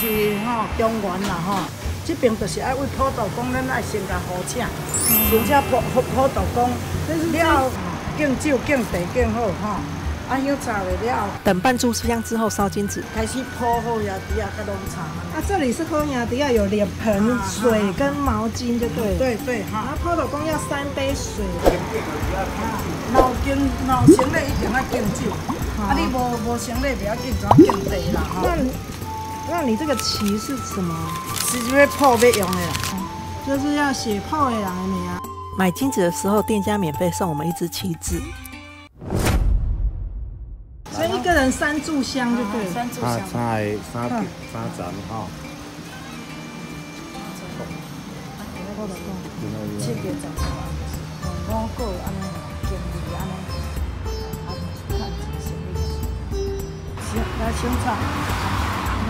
是吼中原啦吼，这边就是爱为普渡公，咱爱先甲好请，先请普普普渡公，了敬酒敬茶敬好吼，啊香茶了了，等半炷香之后烧金纸，开始泡好呀底下甲弄茶。啊，这里是喝呀底下有脸盆、水跟毛巾，就对。对对哈。然后普渡公要三杯水。老敬老生咧一定要敬酒，啊你无无生咧不要紧，怎敬茶啦吼。那那你这个旗是什么？是要泡要用的啦，就是要写泡的人的名。买金子的时候，店家免费送我们一支旗子。所以一个人三炷香就对。三炷香。三三三三盏哈。七个十五个安尼。来香肠，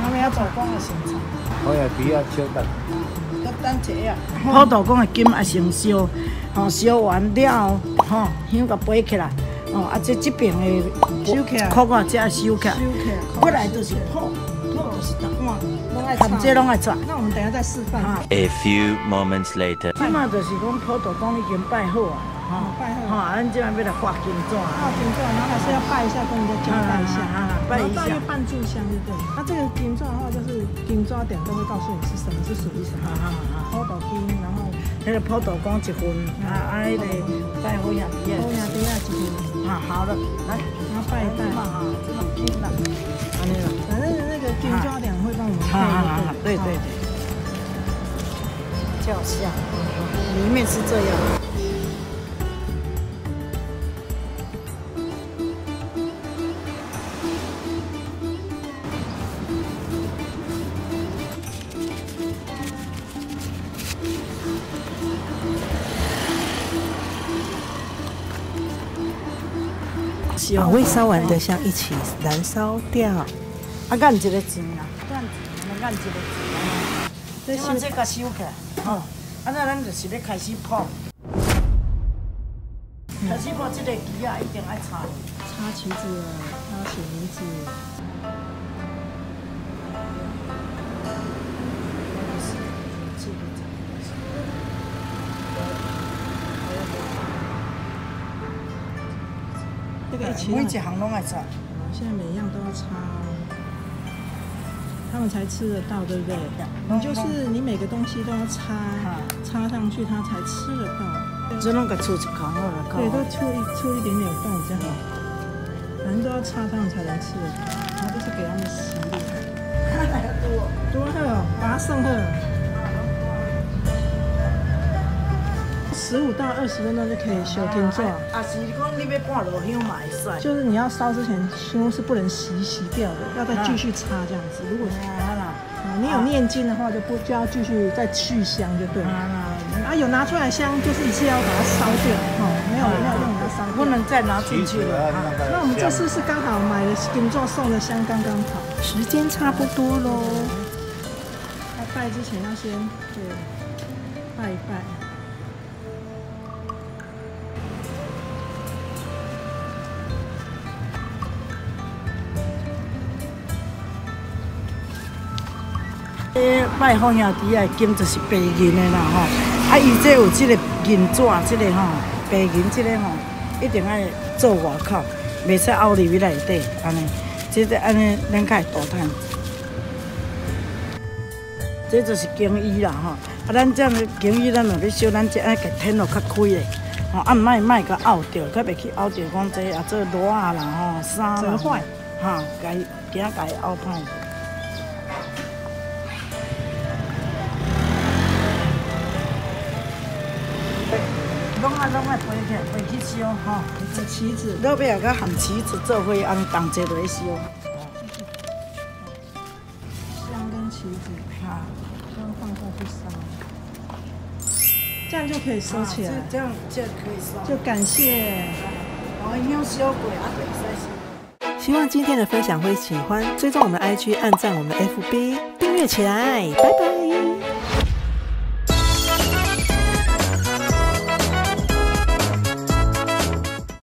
我们要做光的香肠。好呀，比较少的。要等一下，普渡公的金也先烧，吼烧完了，吼香甲背起来，哦啊这这边的收起来，苦瓜才收起来。收起来，过来就是含这拢爱做。那我们等下再示范。A few moments later。即嘛就是讲普渡公已经拜好啊。哈，拜好，哈，咱今晚要来画金砖，画金砖，然后还是要拜一下，跟人家交代一下，拜一下，半炷香，对不对？那这个金砖的话，就是金砖点都会告诉你是什么，是属于什么。好好好，普渡金，然后那个普渡公一份，啊，啊，那个拜好兄弟，好兄弟啊一份，啊，好的，来，然后拜一拜，哈，这种金的，啊那个，反正那个金教点会帮我们配，对对对，教下，里面是这样。把未烧完的香一起燃烧掉。啊，干一个钱啊，按，按一个钱。这先这个收起来，吼。啊，那咱就是要开始泡。开始泡这个旗啊，一定要插。插旗子，要写名字。每一行拢爱插，现在每一样都要擦，他们才吃得到，对不对？你就是你每个东西都要擦，擦上去它才吃得到。只能给出一口好了，对，都出一出一点点洞比较好，反正都要擦上才能吃得到。然后就是给他们洗礼。多多喝，把它送喝。十五到二十分钟就可以修天座。啊，是讲你要半落香嘛会使。就是你要烧之前，香是不能洗洗掉的，要再继续擦这样子。如果啊，你有念经的话，就不就要继续再去香就对了。啊，有拿出来香，就是一次要把它烧掉，哦，没有没有用，不能再拿出去了。那我们这次是刚好买了金座送的香，刚刚好，时间差不多喽。要拜之前要先对拜一拜。拜好兄弟啊，金就是白银的啦吼，啊伊这有这个银纸，这个吼白银这个吼，一定要做外口，袂使凹入去内底，安尼，这个安尼咱较会大摊。这就是经衣啦吼，啊咱这样的经衣，咱若要烧，咱这爱给天落较开的，吼啊莫莫甲凹掉，较袂去凹掉讲这啊做热啊啦吼衫啦，哈，该惊该凹歹。拢爱拢爱背起，背去烧吼。这旗子，老尾也甲含旗子做伙，安同齐来烧。香跟旗子，哈，都放下去烧，这样就可以收起来。这样就可以收。就感谢。我用烧过啊，袂使烧。希望今天的分享会喜欢，追踪我们 IG，按赞我们 FB，订阅起来，拜拜。